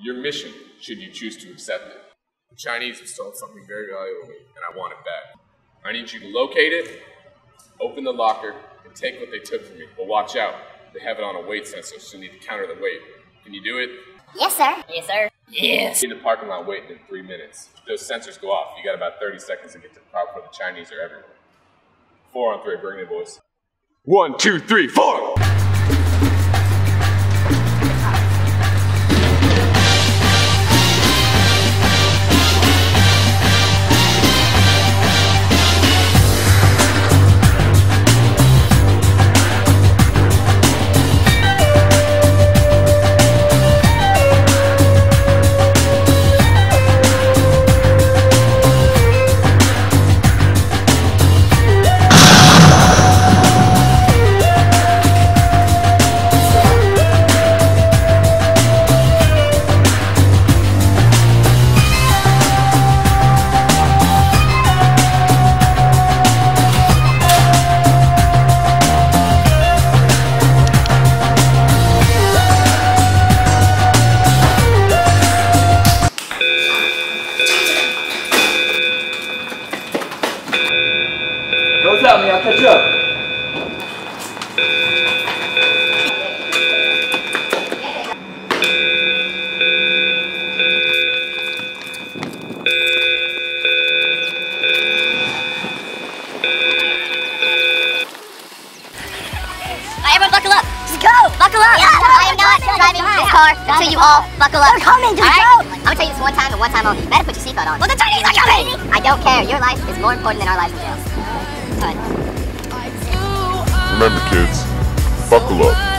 Your mission, should you choose to accept it. The Chinese have stolen something very valuable, and I want it back. I need you to locate it, open the locker, and take what they took from me. But watch out, they have it on a weight sensor, so you need to counter the weight. Can you do it? Yes, sir. Yes, sir. Yes. In the parking lot waiting in three minutes. If those sensors go off, you got about 30 seconds to get to the car before the Chinese are everywhere. Four on three, bring it, boys. One, two, three, four! Go without me, I'll catch up. Alright, everyone buckle up. Just go. Buckle up. Yeah, I am not driving this car until you all buckle up. They're coming. Just go. I'm gonna tell you this one time and one time only. You better put your seatbelt on. Well, the Chinese are coming. I don't care. Your life is more important than our lives in jail. Remember, kids, buckle up.